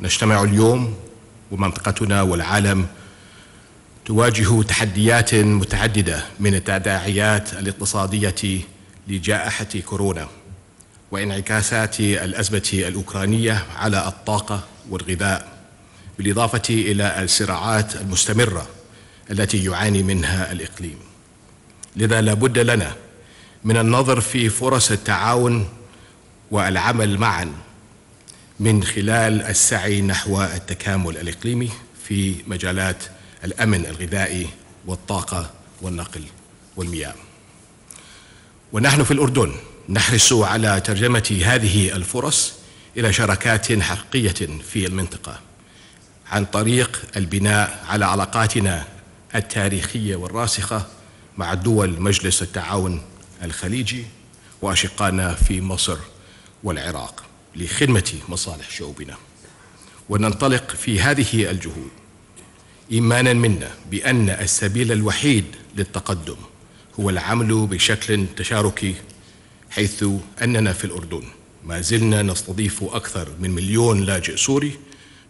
نجتمع اليوم ومنطقتنا والعالم تواجه تحديات متعددة من التداعيات الاقتصادية لجائحة كورونا وانعكاسات الأزمة الأوكرانية على الطاقة والغذاء بالإضافة إلى الصراعات المستمرة التي يعاني منها الإقليم. لذا لا بد لنا من النظر في فرص التعاون والعمل معا. من خلال السعي نحو التكامل الإقليمي في مجالات الأمن الغذائي والطاقة والنقل والمياه. ونحن في الأردن نحرص على ترجمة هذه الفرص إلى شراكات حقيقيه في المنطقة عن طريق البناء على علاقاتنا التاريخية والراسخة مع دول مجلس التعاون الخليجي واشقائنا في مصر والعراق لخدمة مصالح شعوبنا. وننطلق في هذه الجهود. إيمانا منا بأن السبيل الوحيد للتقدم هو العمل بشكل تشاركي حيث أننا في الأردن ما زلنا نستضيف أكثر من مليون لاجئ سوري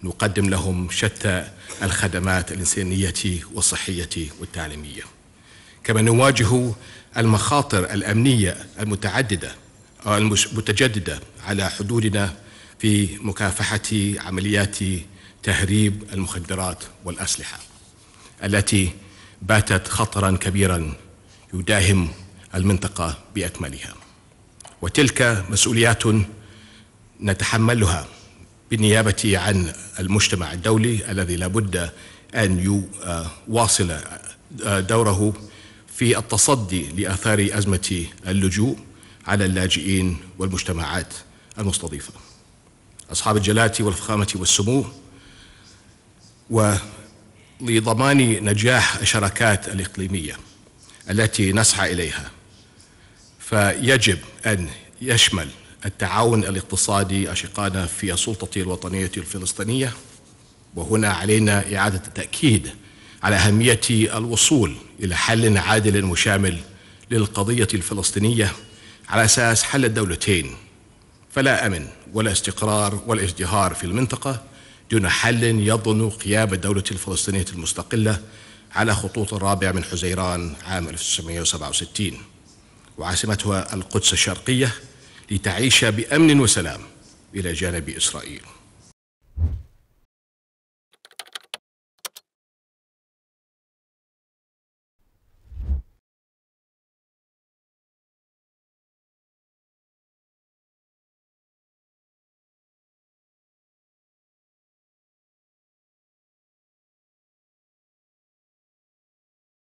نقدم لهم شتى الخدمات الإنسانية والصحية والتعليمية. كما نواجه المخاطر الأمنية المتعددة أو المتجدده على حدودنا في مكافحة عمليات تهريب المخدرات والأسلحة التي باتت خطرا كبيرا يداهم المنطقة بأكملها. وتلك مسؤوليات نتحملها بالنيابة عن المجتمع الدولي الذي لابد أن يواصل دوره في التصدي لآثار أزمة اللجوء على اللاجئين والمجتمعات المستضيفة. أصحاب الجلالة والفخامة والسمو ولضمان نجاح الشراكات الإقليمية التي نسعى إليها فيجب أن يشمل التعاون الاقتصادي اشقائنا في السلطة الوطنية الفلسطينية وهنا علينا إعادة التأكيد على أهمية الوصول إلى حل عادل وشامل للقضية الفلسطينية على أساس حل الدولتين. فلا أمن ولا استقرار ولا ازدهار في المنطقة دون حل يضمن قيام الدولة الفلسطينية المستقلة على خطوط الرابع من حزيران عام 1967 وعاصمتها القدس الشرقية لتعيش بأمن وسلام إلى جانب إسرائيل.